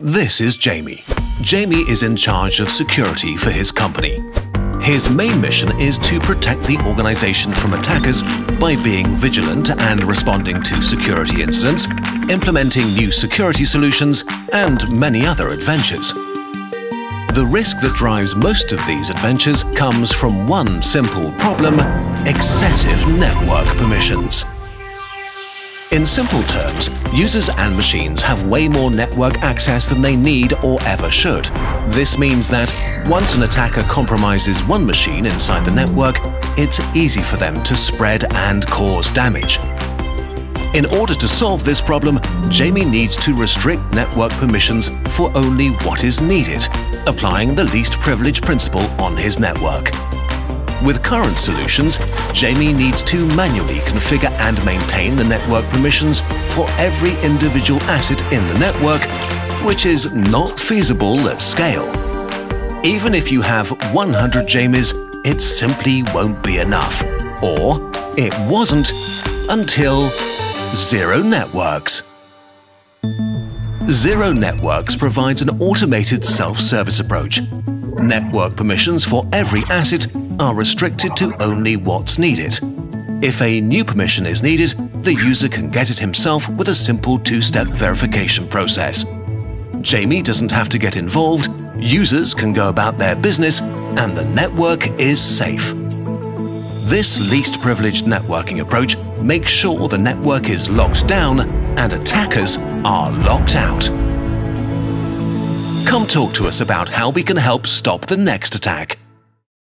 This is Jamie. Jamie is in charge of security for his company. His main mission is to protect the organization from attackers by being vigilant and responding to security incidents, implementing new security solutions, and many other adventures. The risk that drives most of these adventures comes from one simple problem, excessive network permissions. In simple terms, users and machines have way more network access than they need or ever should. This means that once an attacker compromises one machine inside the network, it's easy for them to spread and cause damage. In order to solve this problem, Jamie needs to restrict network permissions for only what is needed, applying the least privilege principle on his network. With current solutions, Jamie needs to manually configure and maintain the network permissions for every individual asset in the network, which is not feasible at scale. Even if you have 100 Jamies, it simply won't be enough. Or it wasn't until Zero Networks. Zero Networks provides an automated self-service approach. Network permissions for every asset are restricted to only what's needed. If a new permission is needed, the user can get it himself with a simple two-step verification process. Jamie doesn't have to get involved, users can go about their business, and the network is safe. This least privileged networking approach makes sure the network is locked down and attackers are locked out. Come talk to us about how we can help stop the next attack.